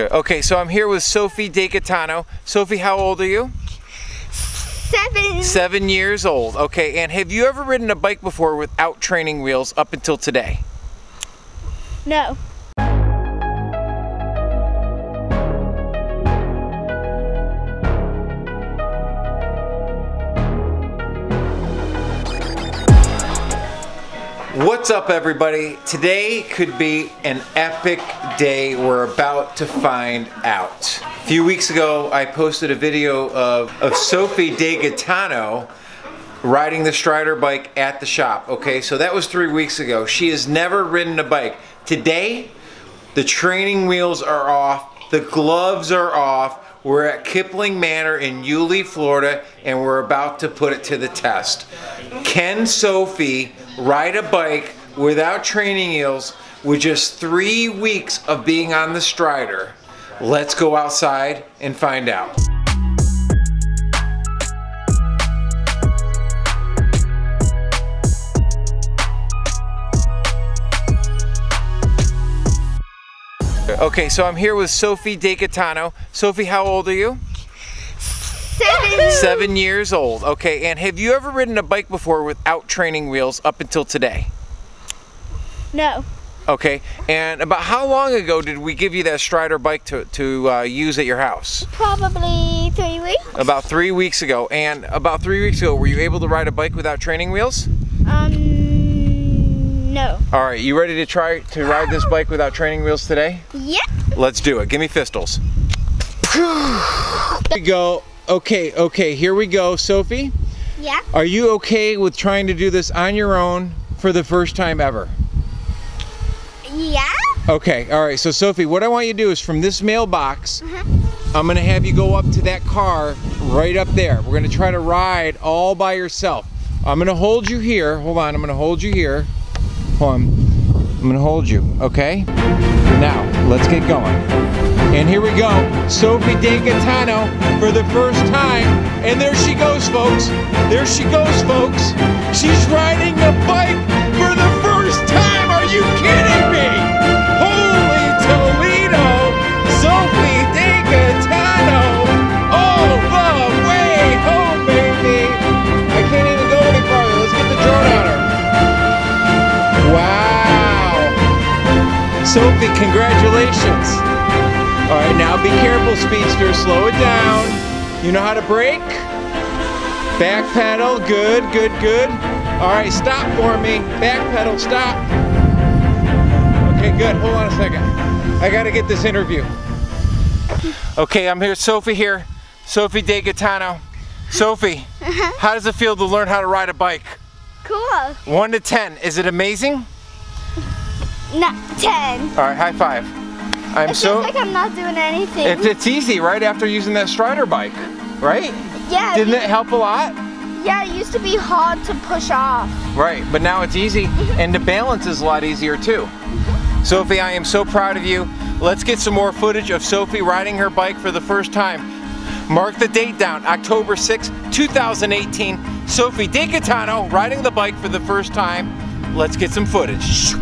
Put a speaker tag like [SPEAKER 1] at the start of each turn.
[SPEAKER 1] Okay, so I'm here with Sophie DeGaetano. Sophie, how old are you?
[SPEAKER 2] Seven.
[SPEAKER 1] Seven years old. Okay, and have you ever ridden a bike before without training wheels up until today?
[SPEAKER 2] No.
[SPEAKER 1] What's up, everybody? Today could be an epic day we're about to find out. A few weeks ago, I posted a video of, of Sophie DeGaetano riding the Strider bike at the shop. Okay, so that was three weeks ago. She has never ridden a bike. Today, the training wheels are off, the gloves are off, we're at Kipling Manor in Yulee, Florida, and we're about to put it to the test. Can Sophie ride a bike without training wheels with just three weeks of being on the Strider? Let's go outside and find out. Okay, so I'm here with Sophie DeGaetano. Sophie, how old are you?
[SPEAKER 2] Seven.
[SPEAKER 1] Seven years old. Okay, and have you ever ridden a bike before without training wheels up until today?
[SPEAKER 2] No.
[SPEAKER 1] Okay, and about how long ago did we give you that Strider bike to, to uh, use at your house?
[SPEAKER 2] Probably three weeks.
[SPEAKER 1] About three weeks ago. And about three weeks ago, were you able to ride a bike without training wheels?
[SPEAKER 2] Um. No.
[SPEAKER 1] All right, you ready to try to ride this bike without training wheels today?
[SPEAKER 2] Yep.
[SPEAKER 1] Let's do it. Give me pistols. Here we go. Okay, okay, here we go. Sophie,
[SPEAKER 2] Yeah.
[SPEAKER 1] are you okay with trying to do this on your own for the first time ever?
[SPEAKER 2] Yeah.
[SPEAKER 1] Okay, all right. So Sophie, what I want you to do is from this mailbox,
[SPEAKER 2] Uh-huh.
[SPEAKER 1] I'm gonna have you go up to that car right up there. We're gonna try to ride all by yourself. I'm gonna hold you here. Hold on, I'm gonna hold you here. I'm gonna hold you, okay? Now, let's get going. And here we go. Sophie DeGaetano for the first time. And there she goes, folks. There she goes, folks. She's riding a bike Sophie, congratulations! All right, now be careful, speedster. Slow it down. You know how to brake? Back pedal. Good, good, good. All right, stop for me. Back pedal, stop. Okay, good. Hold on a second. I got to get this interview. Okay, I'm here. Sophie here. Sophie De DeGaetano. Sophie, uh-huh. how does it feel to learn how to ride a bike?
[SPEAKER 2] Cool.
[SPEAKER 1] One to ten. Is it amazing?
[SPEAKER 2] Not ten.
[SPEAKER 1] All right, high five. I'm
[SPEAKER 2] It
[SPEAKER 1] so.
[SPEAKER 2] like I'm not doing anything.
[SPEAKER 1] It's, it's easy right after using that Strider bike, right?
[SPEAKER 2] yeah.
[SPEAKER 1] Didn't it help a lot?
[SPEAKER 2] Yeah. It used to be hard to push off.
[SPEAKER 1] Right, but now it's easy and the balance is a lot easier too. Sophie, I am so proud of you. Let's get some more footage of Sophie riding her bike for the first time. Mark the date down, October 6, 2018. Sophie DeGaetano riding the bike for the first time. Let's get some footage.